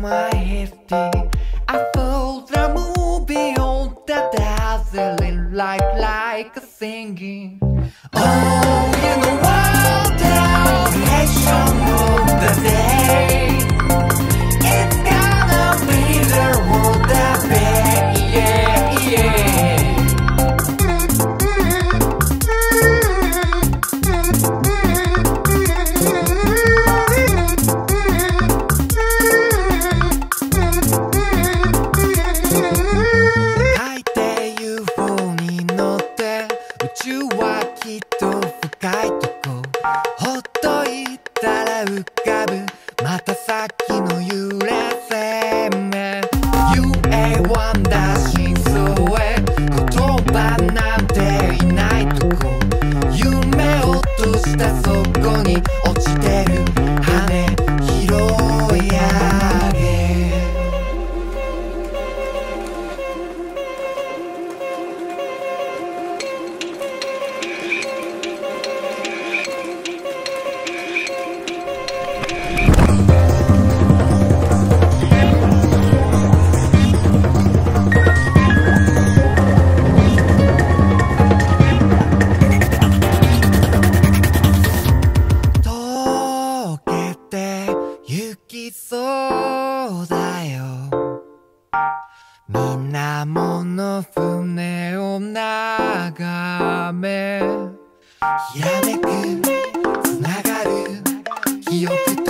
my hefty. I thought the movie on the dazzling light like a singing. Oh, in the wild out, んだ。真相へ言葉なんていないとこ夢を落としたそみなもの船を眺めひらめくつながる記憶と